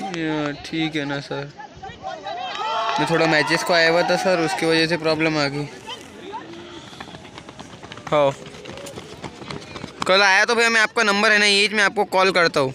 ठीक है ना, सर। मैं थोड़ा मैचेस को आया हुआ था, सर, उसकी वजह से प्रॉब्लम आ गई। हाँ कल आया तो भैया, मैं आपका नंबर है ना, ये मैं आपको कॉल करता हूँ।